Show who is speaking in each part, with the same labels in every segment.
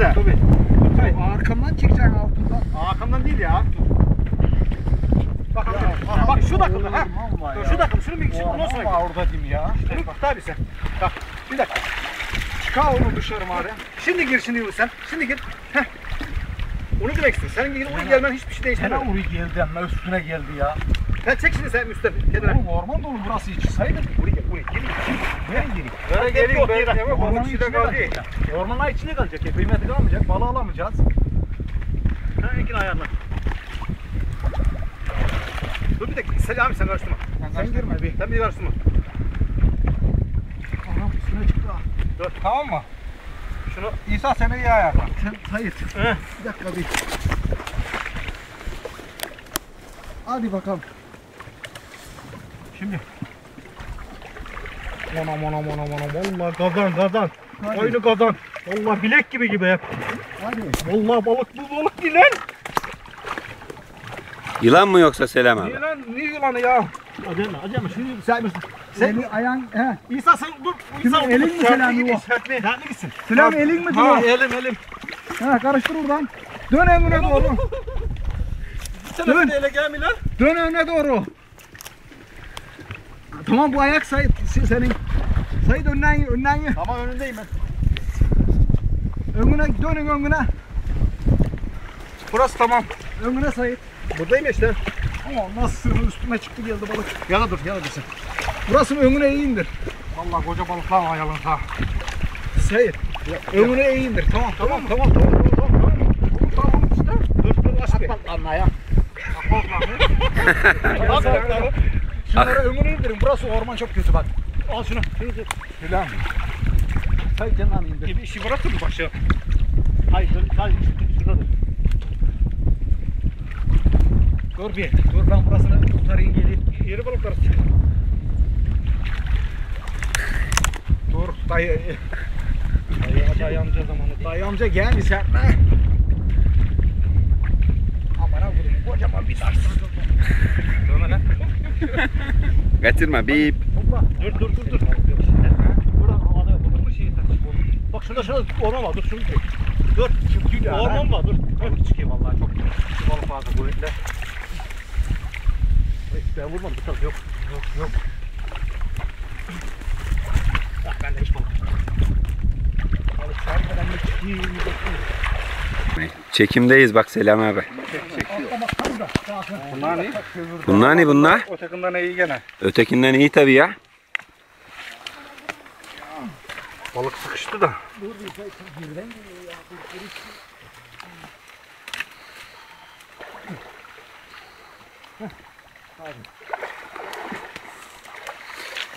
Speaker 1: de.
Speaker 2: Tabii.
Speaker 1: Hayır.
Speaker 2: Arkamdan çekeceksin altından.
Speaker 1: Arkamdan değil ya. Bak, bak, bak şu takıldı ha. Dur
Speaker 2: ya.
Speaker 1: şu takıldı. Şunu bir şunu ondan sonra
Speaker 2: Ama orada diyeyim ya.
Speaker 1: Şunu bak tabii sen. Bak bir dakika.
Speaker 2: Çıkar onu dışarı bari.
Speaker 1: Şimdi gir şimdi Yunus sen. Şimdi gir. Heh. Onu demek. Senin gir oraya gelmen hiçbir şey
Speaker 2: Sen
Speaker 1: değiştirmedi.
Speaker 2: oraya geldi ama üstüne geldi ya.
Speaker 1: Sen çek şimdi sen üstte kenara.
Speaker 2: Oğlum orman dolu burası hiç sayılır.
Speaker 1: Buraya gel. Buraya Böyle gelin ben ama
Speaker 2: Ormanın
Speaker 1: balık içinde
Speaker 2: kalacak. Ormanın içinde kalacak ya. Kıymeti kalmayacak. Balığı alamayacağız.
Speaker 1: Ha Ekin ayarla. Dur bir dakika. Selami sen karıştırma.
Speaker 2: Sen girme bir.
Speaker 1: Sen bir karıştırma.
Speaker 2: Anam üstüne çıktı ha.
Speaker 1: Dur.
Speaker 2: Tamam mı?
Speaker 1: Şunu
Speaker 2: İsa seni iyi ayarla. Sen Sayit.
Speaker 1: Heh.
Speaker 2: Bir dakika bir. Hadi bakalım.
Speaker 1: Şimdi. Anam anam anam anam. Vallahi kazan kazan.
Speaker 2: Hadi.
Speaker 1: Aynı kazan. Vallahi bilek gibi gibi hep.
Speaker 2: Hadi.
Speaker 1: Vallahi balık bu balık değil lan.
Speaker 3: Yılan mı yoksa Selam abi?
Speaker 1: Niye lan? Niye yılanı ya? Acele acele. Şimdi sen? Sen
Speaker 2: Seni ayağın he.
Speaker 1: İsa sen dur.
Speaker 2: Kimin,
Speaker 1: İsa
Speaker 2: elin mi o?
Speaker 1: Sertli. Sertli gitsin.
Speaker 2: Selam elin mi
Speaker 1: Ha
Speaker 2: diyor?
Speaker 1: elim elim.
Speaker 2: Ha karıştır oradan. Dön önüne doğru.
Speaker 1: Sen
Speaker 2: Dön. Dön önüne doğru. Tamam bu ayak se- senin. Sayit önden önden gel.
Speaker 1: Tamam önündeyim ben.
Speaker 2: Önüne dönün önüne.
Speaker 1: Burası tamam.
Speaker 2: Önüne Sayit.
Speaker 1: Buradayım işte.
Speaker 2: Ama nasıl üstüme çıktı geldi balık.
Speaker 1: Yana dur yana dur sen.
Speaker 2: Burası önüne iyi indir.
Speaker 1: Vallahi koca balıklar var yalnız ha.
Speaker 2: Sayit. Önüne iyi indir. Tamam
Speaker 1: Tamam tamam tamam tamam tamam. tamam.
Speaker 2: Tamam işte.
Speaker 1: Dur dur aç bir.
Speaker 2: Atma ya.
Speaker 1: Al balıkları.
Speaker 2: Şunları önüne indirin. Burası orman çok kötü bak.
Speaker 1: Al şunu. Şunu dur.
Speaker 2: Selam. Sayit kenarını indir.
Speaker 1: Bir işi bırak da bir başa. Hayır. Hayır şurada dur.
Speaker 2: Dur bir. Dur ben burasını tutarayım geleyim.
Speaker 1: Yeri balıklar.
Speaker 2: Dur dayı.
Speaker 1: Dayı, dayı amca zamanı değil.
Speaker 2: Dayı amca gel sen. Aman avrum kocaman bir taş.
Speaker 1: Dönme lan.
Speaker 3: Kaçırma bip.
Speaker 1: Dur dur dur dur. Burada havada olur mu şey? Bak şurada şurada orman var. Dur şunu çek. Dur.
Speaker 2: Çünkü
Speaker 1: Orman var. Dur. Balık çıkıyor vallahi çok. Şu balık vardı kuvvetle. Ay, Ben vurmadım. Bu taraf yok. Yok yok. Ah ben de hiç balık. Balık çarpmadan çıkıyor?
Speaker 3: Çekimdeyiz bak Selam abi.
Speaker 1: Bunlar ne?
Speaker 3: Bunlar ne bunlar?
Speaker 1: Ötekinden iyi gene.
Speaker 3: Ötekinden iyi tabii ya.
Speaker 1: Balık sıkıştı da.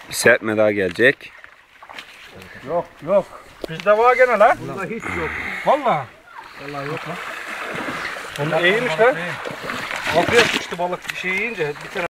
Speaker 3: Bir serpme daha gelecek.
Speaker 2: Yok yok.
Speaker 1: Bizde var gene lan.
Speaker 2: Bunda hiç yok.
Speaker 1: Valla.
Speaker 2: Vallahi yok lan.
Speaker 1: Onun iyiymiş lan. Altıya sıkıştı balık bir şey yiyince bir tane